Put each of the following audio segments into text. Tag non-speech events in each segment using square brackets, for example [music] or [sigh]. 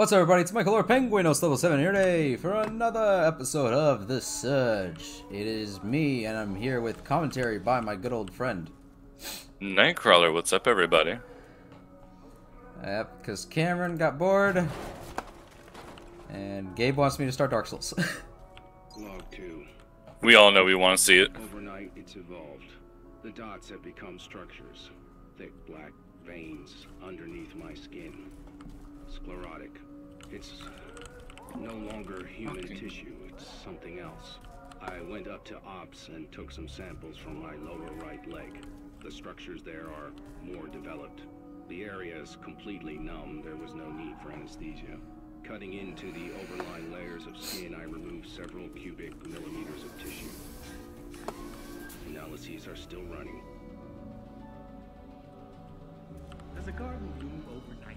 What's up, everybody? It's Michael or Penguinos oh Level 7 here today for another episode of The Surge. It is me, and I'm here with commentary by my good old friend. Nightcrawler, what's up, everybody? Yep, because Cameron got bored, and Gabe wants me to start Dark Souls. [laughs] Log 2. We all know we want to see it. Overnight, it's evolved. The dots have become structures. Thick black veins underneath my skin. Sclerotic. It's no longer human Okay. tissue, it's something else. I went up to Ops and took some samples from my lower right leg. The structures there are more developed. The area is completely numb. There was no need for anesthesia. Cutting into the overlying layers of skin, I removed several cubic millimeters of tissue. Analyses are still running. Does a garden bloom overnight?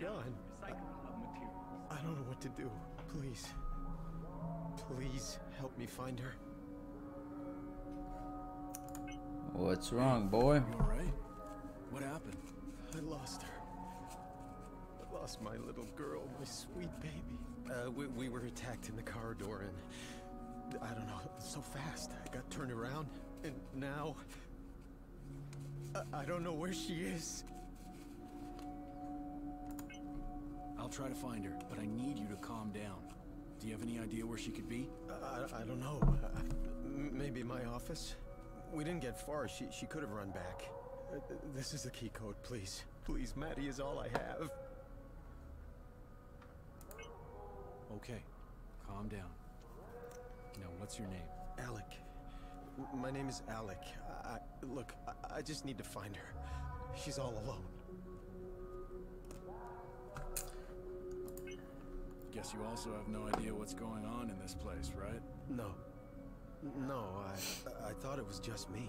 She's even gone. recycling of materials. I don't know what to do. Please. Please help me find her. What's wrong, boy? You alright? What happened? I lost her. I lost my little girl, my sweet baby. Uh, we, we were attacked in the corridor and I don't know, so fast. I got turned around and now I, I don't know where she is. Try to find her, but I need you to calm down. Do you have any idea where she could be? I, I don't know. Uh, maybe my office? We didn't get far. She, she could have run back. Uh, this is the key code, please. Please, Maddie is all I have. Okay, calm down. Now, what's your name? Alec. My name is Alec. I- look, I, I just need to find her. She's all alone. Guess you also have no idea what's going on in this place, right? No. No, I, I thought it was just me.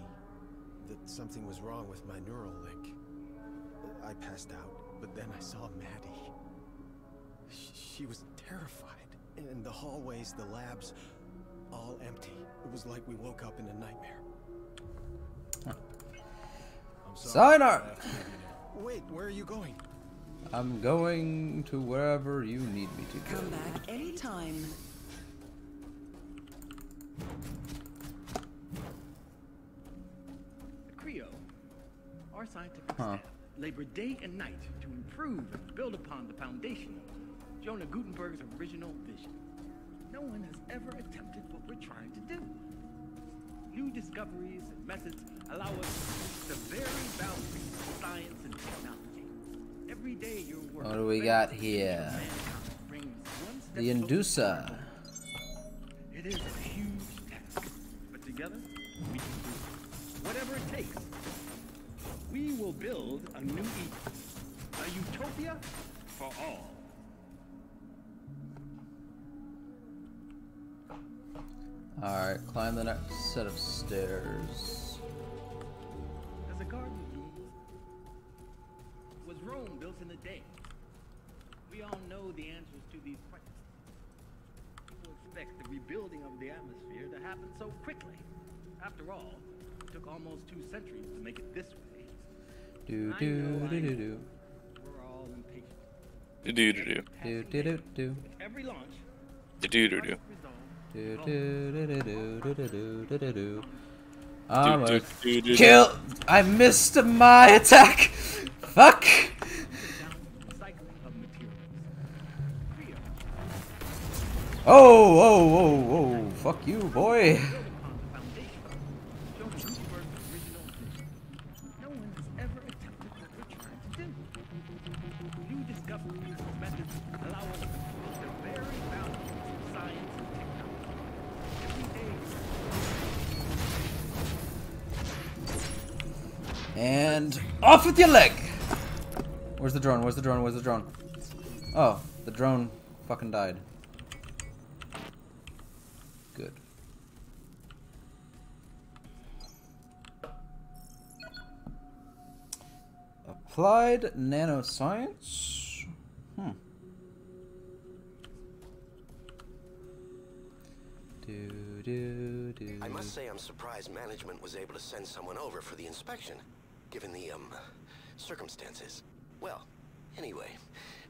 That something was wrong with my neural link. I passed out, but then I saw Maddie. She, she was terrified. And the hallways, the labs, all empty. It was like we woke up in a nightmare. I'm sorry. Sign up! have to leave you now. Wait, where are you going? I'm going to wherever you need me to go. Come back anytime. The Creo, our scientific Huh. staff, labored day and night to improve and build upon the foundation of Jonah Gutenberg's original vision. No one has ever attempted what we're trying to do. New discoveries and methods allow us to push the very boundaries of science and technology. What do we got here? of mankind brings one step The closer to our Inducer. It is a huge task, but together we can do it. Whatever it takes. We will build a new Eden, a utopia for all. Alright, climb the next set of stairs. Rome built in a day? We all know the answers to these questions. People expect the rebuilding of the atmosphere to happen so quickly. After all, it took almost two centuries to make it this way. Do I do know, I do do know. do. We're all impatient. Do do do do. Do do do do. Every launch, Do do do do. resolve, Do do do do do do do do do do. I'm Do, a do, do, do, kill. I missed my attack. Fuck. Boundaries of science fuck you, boy. And off with your leg! Where's the drone? Where's the drone? Where's the drone? Oh, the drone fucking died. Good. Applied nanoscience? Hmm. Do, do, do. I must say I'm surprised management was able to send someone over for the inspection, given the, um, circumstances. Well, anyway,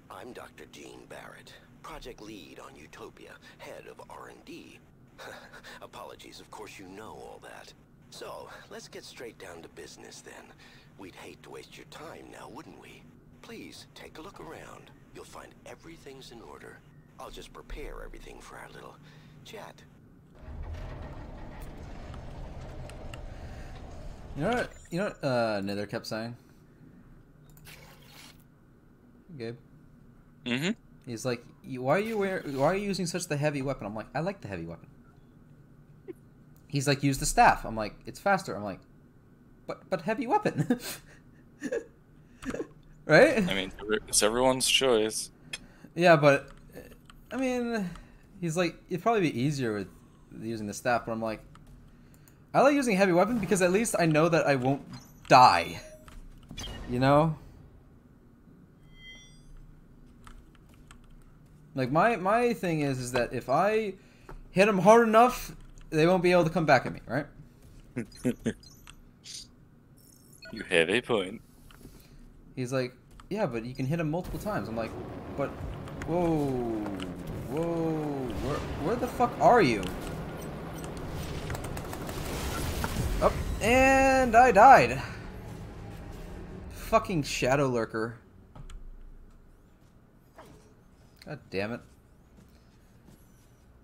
I'm Dr. Gene Barrett, project lead on Utopia, head of R&D. [laughs] Apologies, of course you know all that. So, let's get straight down to business then. We'd hate to waste your time now, wouldn't we? Please, take a look around. You'll find everything's in order. I'll just prepare everything for our little chat. You know what? You know what? Uh, Nether kept saying. Gabe. Mm-hmm. He's like, why are you wear? Why are you using such the heavy weapon? I'm like, I like the heavy weapon. He's like, use the staff. I'm like, it's faster. I'm like, but but heavy weapon, [laughs] right? I mean, it's everyone's choice. Yeah, but I mean, he's like, it'd probably be easier with using the staff. But I'm like, I like using heavy weapon because at least I know that I won't die. You know. Like my my thing is is that if I hit him hard enough, they won't be able to come back at me, right? [laughs] You have a point. He's like, yeah, but you can hit him multiple times. I'm like, but, whoa, whoa, where, where the fuck are you? Up, and I died. Fucking shadow lurker. God damn it.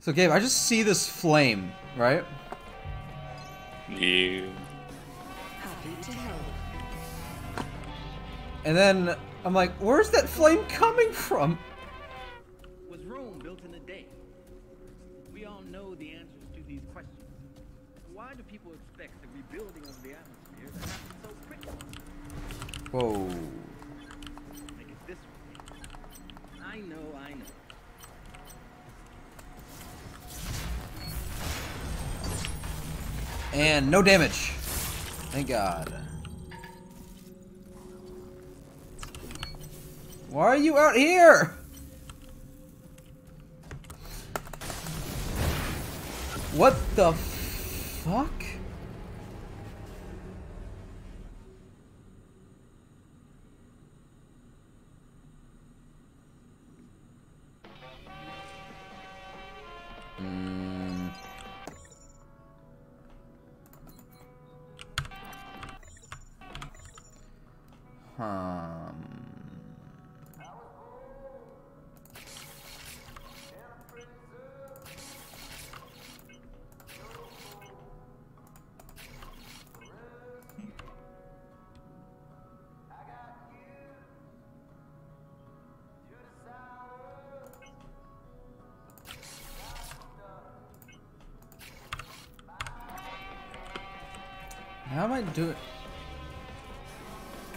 So Gabe, I just see this flame, right? You. Happy to help. And then I'm like, where's that flame coming from? Was Rome built in a day? We all know the answers to these questions. Why do people expect the rebuilding of the atmosphere to happen so quickly? Whoa. Make it this way. I know, I know. And no damage. Thank God. Why are you out here? What the fuck? Hmm. I doing?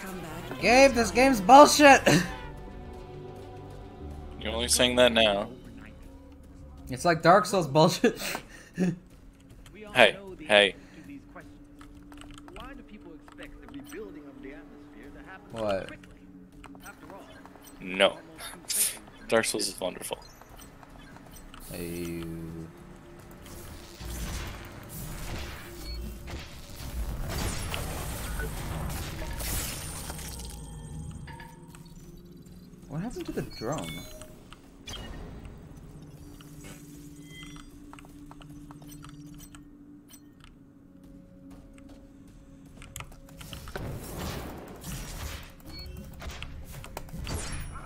Come back. Gabe, this game's bullshit! [laughs] You're only saying that now. It's like Dark Souls bullshit. [laughs] We Hey, hey. answers to these questions. Why do people expect the rebuilding of the atmosphere to happen What? quickly? After all, No. almost two centuries Dark Souls is wonderful. Hey. What happened to the drone?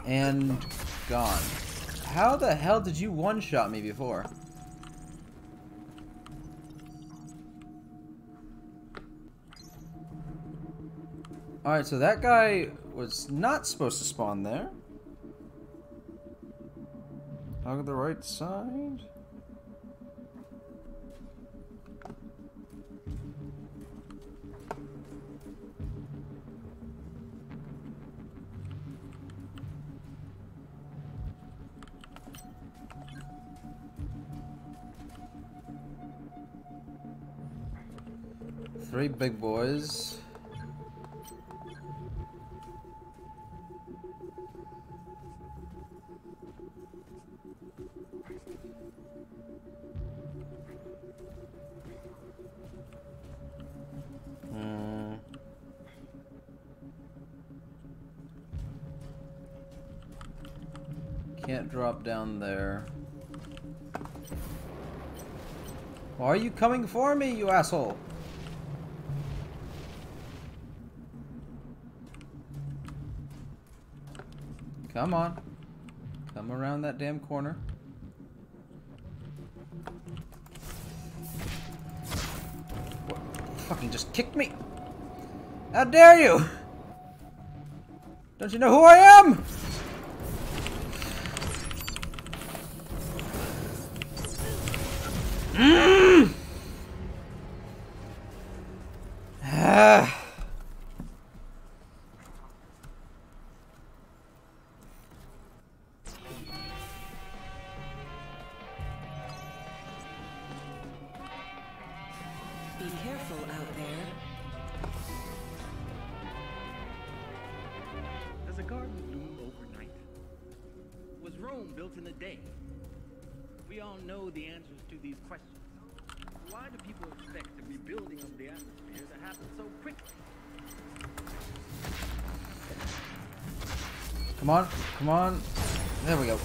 And gone. How the hell did you one-shot me before? Alright, so that guy was not supposed to spawn there. Out the right side? Three big boys. Can't drop down there. Why are you coming for me, you asshole? Come on. Come around that damn corner. What? Fucking just kick me! How dare you! Don't you know who I am? Come on, come on. There we go.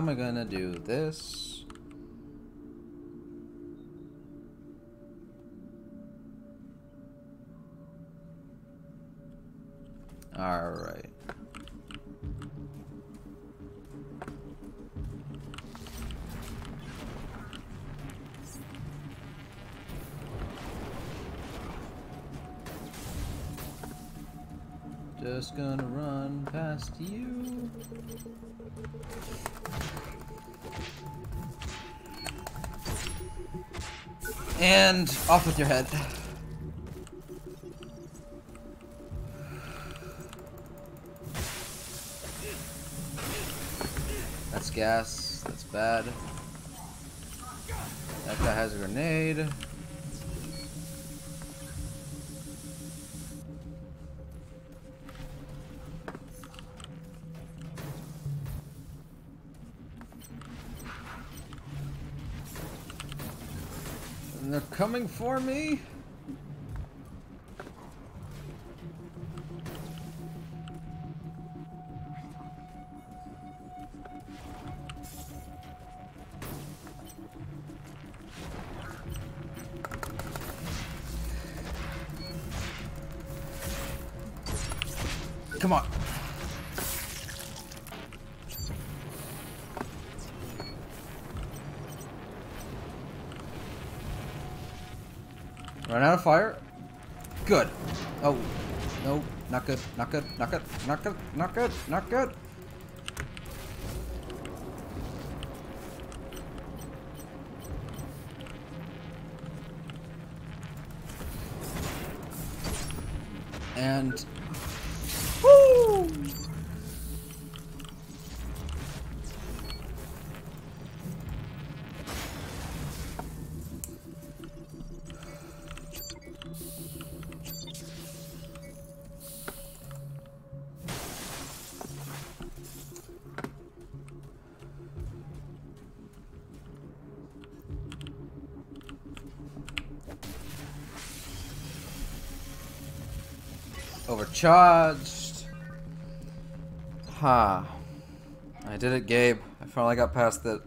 Am I gonna do this? All right. Just gonna run past you. And off with your head. That's gas. That's bad. That guy has a grenade. They're coming for me? Run out of fire. Good. Oh. No. Not good. Not good. Not good. Not good. Not good. Not good. And. Overcharged. Ha. I did it, Gabe. I finally got past it.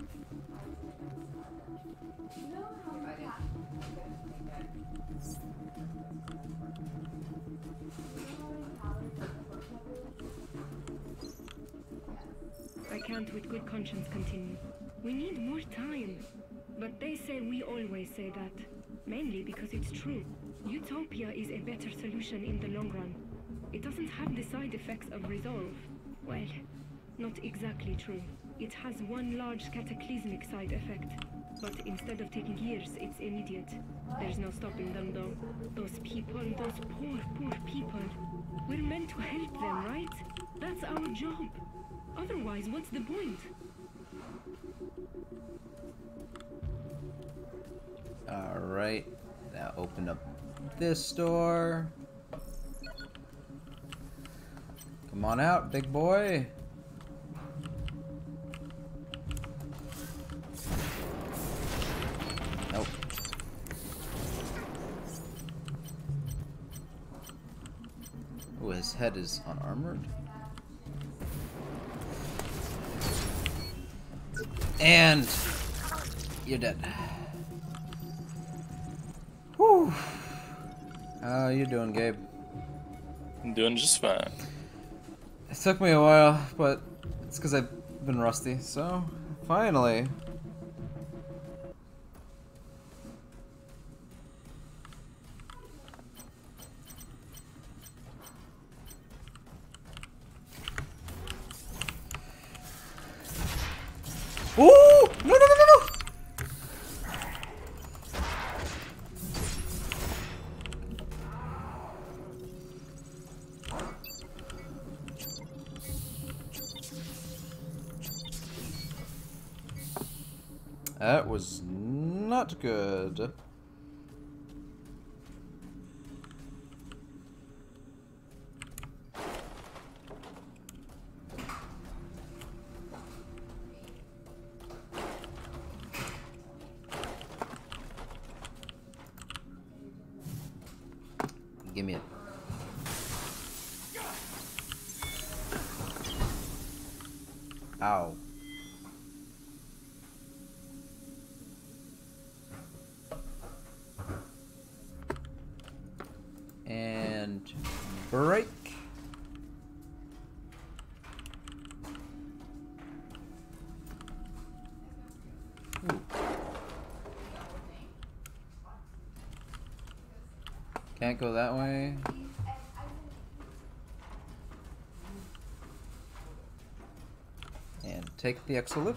The side effects of resolve. Well, not exactly true. It has one large cataclysmic side effect. But instead of taking years, it's immediate. There's no stopping them though. Those people, those poor, poor people. We're meant to help them, right? That's our job. Otherwise, what's the point? Alright. Now open up this door. Come on out, big boy. Nope. Oh, his head is unarmored. And you're dead. Whew. How you doing, Gabe? I'm doing just fine. It took me a while, but it's because I've been rusty. So, finally. Not good. Can't go that way. And take the exolift.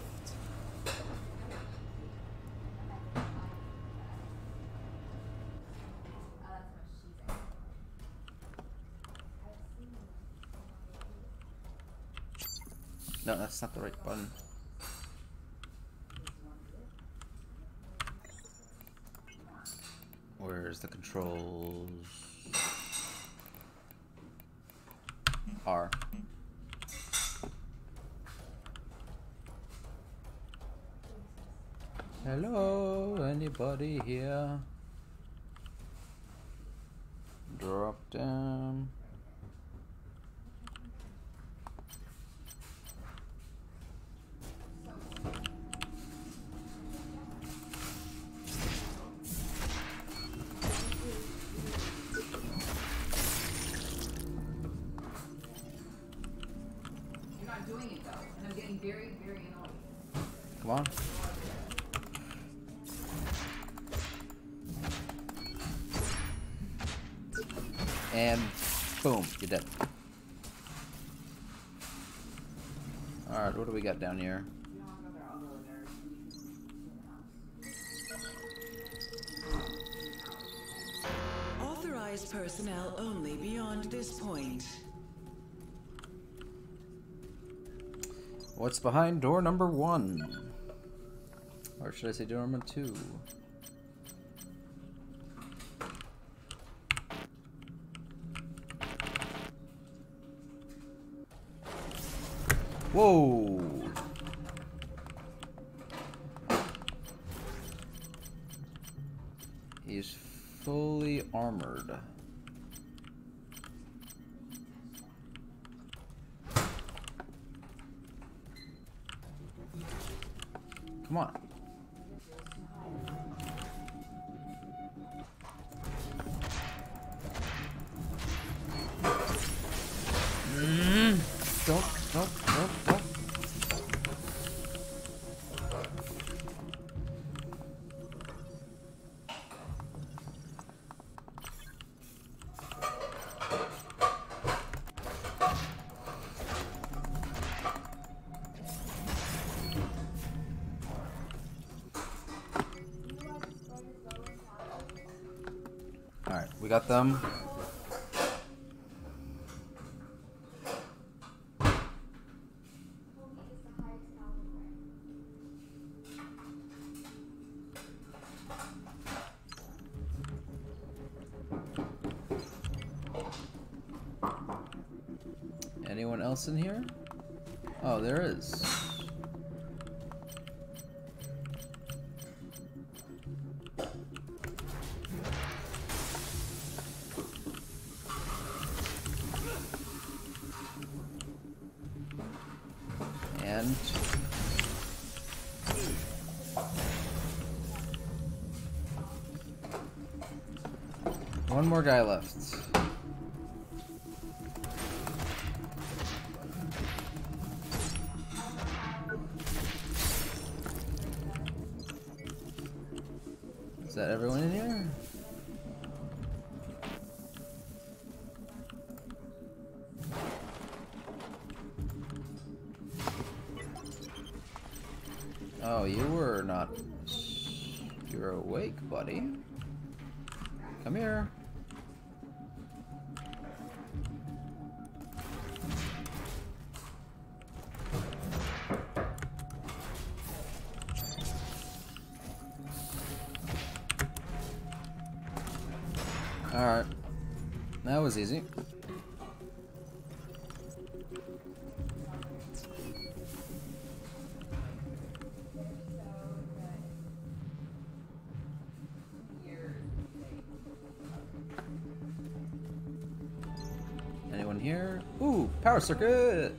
No, that's not the right button. Where's the controls? R. Hello, anybody here? Drop down. We got down here? Authorized personnel only beyond this point. What's behind door number one? Or should I say door number two? Whoa! Come on. Mm. Don't, don't, don't, got them. Anyone else in here? Oh, there is. More guy left. Is that everyone in here? Oh, you were not. You're awake, buddy. Was easy. Anyone here? Ooh, power circuit!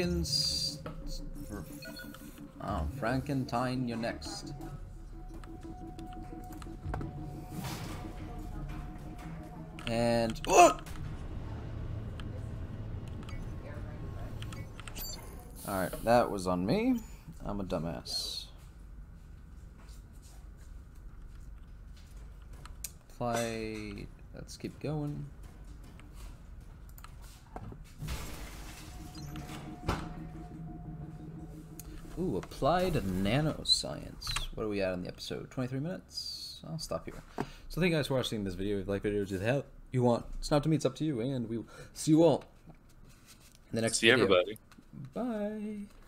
Frankens. Oh, Frankentine, you're next. And. Oh! Alright, that was on me. I'm a dumbass. Play... Let's keep going. Ooh, applied nanoscience. What are we at in the episode? 23 minutes? I'll stop here. So thank you guys for watching this video. If you like videos, do the hell you want. It's not to me, it's up to you. And we will see you all in the next See video. everybody. Bye.